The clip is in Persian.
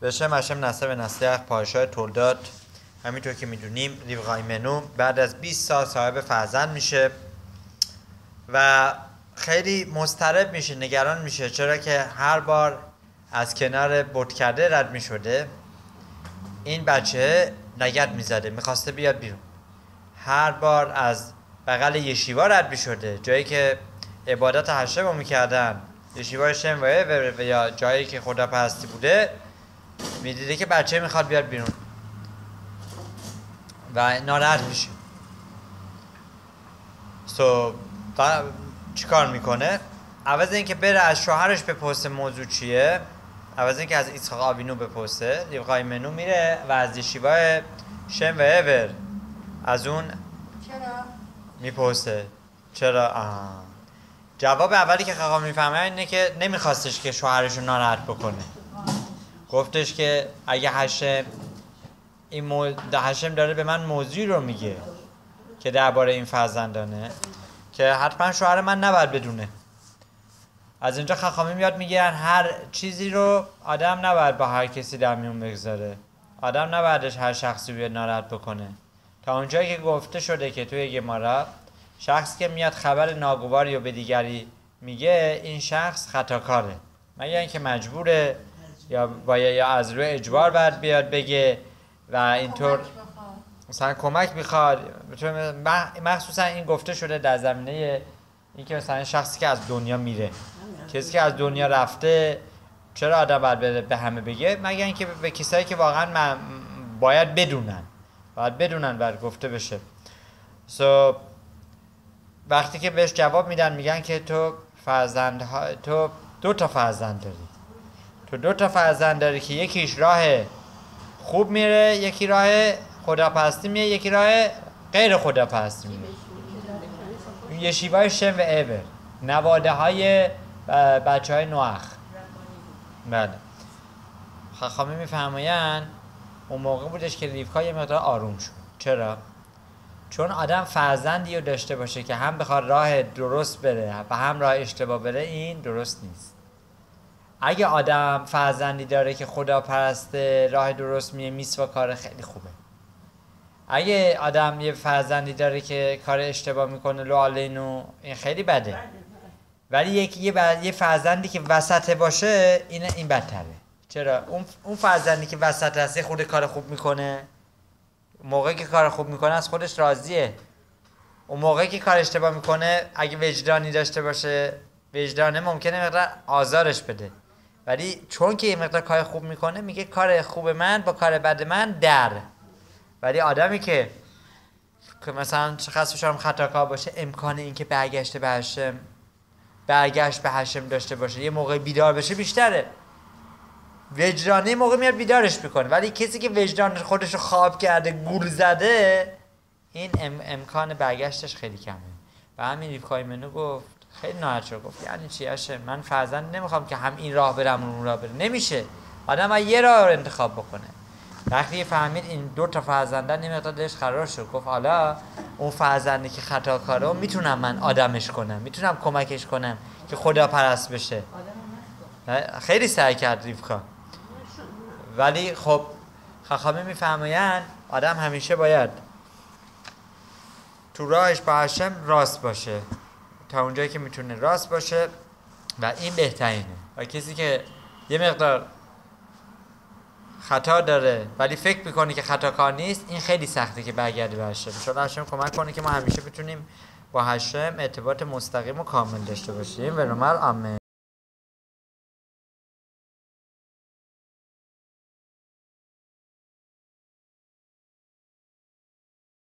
به شم هشم نسب نسیخ پادشاه تولدات. همینطور که می‌دونیم منو بعد از 20 سال صاحب فرزند میشه و خیلی مضطرب میشه نگران میشه. چرا که هر بار از کنار بوت کرده رد می‌شده. این بچه نگت می‌زده می‌خواسته بیاد بیرون. هر بار از بغل یشیوا رد می‌شده. جایی که عبادت هشم رو می‌کردن. یشیوا شم و یا جایی که خدا پرستی بوده می‌دیده که بچه می‌خواد بیاد بیرون. و ناراحت میشه. سو so, چیکار می‌کنه؟ عوض اینکه بره از شوهرش بپرسه موضوع چیه عوض اینکه از ایسحاق آوینو بپرسه لیوقای منو میره و از یشیوا شم و اور از اون چرا؟ می‌پرسه. چرا؟ آه. جواب اولی که خواهم می‌فهمه اینه که نمیخواستش که شوهرش رو ناراحت بکنه. گفتش که اگه هشم این مو... هشم داره به من موضوعی رو میگه که درباره این فرزندانه که حتما شوهر من نباید بدونه. از اینجا خخامی میاد میگن هر چیزی رو آدم نباید با هر کسی در میون بگذاره. آدم نبایدش هر شخصی بیاد ناراحت بکنه. تا اونجایی که گفته شده که توی گمارا شخص که میاد خبر ناگواری رو به دیگری میگه این شخص خطاکاره. مگر اینکه مجبوره یا باید یا از روی اجبار باید بیاد بگه و اینطور کمک بخواد. مثلا کمک می‌خواد. مخصوصا این گفته شده در زمینه اینکه مثلا شخصی که از دنیا میره. کسی که از دنیا رفته چرا آدم باید به همه بگه؟ مگر اینکه به کسایی که واقعا من باید بدونن. باید بدونن باید گفته بشه. So, وقتی که بهش جواب میدن میگن که تو فرزند. تو دو تا فرزند داری. تو دو تا فرزند داری که یکیش راه خوب میره یکی راه خداپرستی میره یکی راه غیر خداپرستی میره یشیوای شم و ایبر نواده های بچه های نوخ بله خخامه میفرماین اون موقع بودش که ریفکا یه مقدار آروم شد. چرا؟ چون آدم فرزندی رو داشته باشه که هم بخواد راه درست بره و هم راه اشتباه بره این درست نیست. اگه آدم فرزندی داره که خدا پرسته راه درست میه میسوا کار خیلی خوبه. اگه آدم یه فرزندی داره که کار اشتباه می‌کنه لو آلینو این خیلی بده. ولی یک یه, ب... یه فرزندی که وسط باشه این این بدتره. چرا؟ اون اون فرزندی که وسط هست خود کار خوب می‌کنه. موقعی که کار خوب می‌کنه از خودش راضیه. اون موقعی که کار اشتباه می‌کنه اگه وجدانی داشته باشه وجدانه ممکنه مقدار آزارش بده. ولی چون که یه مقدار کار خوب می‌کنه میگه کار خوب من با کار بد من در. ولی آدمی که که مثلا خاص هم خطاکار باشه امکان اینکه برگشته به هشم برگشت به هشم داشته باشه یه موقع بیدار بشه بیشتره. وجدانه موقع میاد بیدارش می‌کنه. ولی کسی که وجدان خودش رو خواب کرده گول زده این ام امکان برگشتش خیلی کمه. و همین منو گفت. خیلی ناراحت شد. گفت یعنی چی هشه من فرزند نمی‌خوام که هم این راه برم اون راه برم نمیشه. آدم یه راه رو انتخاب بکنه. وقتی فهمید این دو تا یه مقدار دلش قرار شد. گفت حالا اون فرزندی که خطا کاره می‌تونم من آدمش کنم. می‌تونم کمکش کنم که خدا پرست بشه. خیلی سعی کرد ریفکا ولی خب خخامه میفرمایند آدم همیشه باید تو راهش با هشم راست باشه. تا اونجایی که می‌تونه راست باشه و این بهترینه. و کسی که یه مقدار خطا داره ولی فکر می‌کنه که خطا کار نیست این خیلی سخته که برگرده به هشم. شاید هشم کمک کنه که ما همیشه بتونیم با هشم ارتباط مستقیم و کامل داشته باشیم. و نمال آمین.